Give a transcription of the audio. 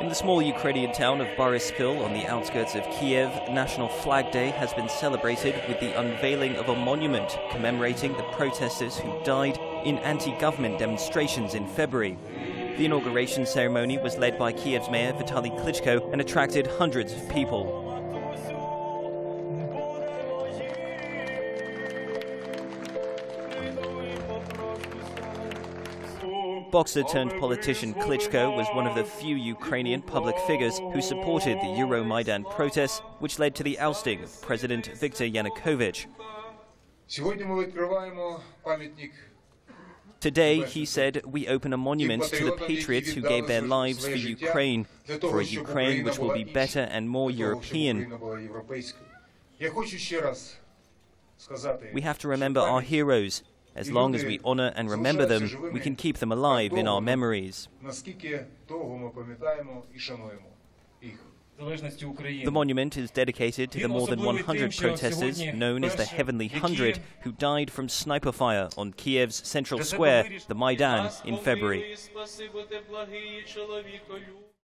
In the small Ukrainian town of Boryspil on the outskirts of Kiev, National Flag Day has been celebrated with the unveiling of a monument commemorating the protesters who died in anti government demonstrations in February. The inauguration ceremony was led by Kiev's mayor Vitali Klitschko and attracted hundreds of people. Boxer turned politician Klitschko was one of the few Ukrainian public figures who supported the Euromaidan protests, which led to the ousting of President Viktor Yanukovych. Today, he said, we open a monument to the patriots who gave their lives for Ukraine, for a Ukraine which will be better and more European. We have to remember our heroes. As long as we honor and remember them, we can keep them alive in our memories. The monument is dedicated to the more than 100 protesters known as the Heavenly Hundred who died from sniper fire on Kiev's central square, the Maidan, in February.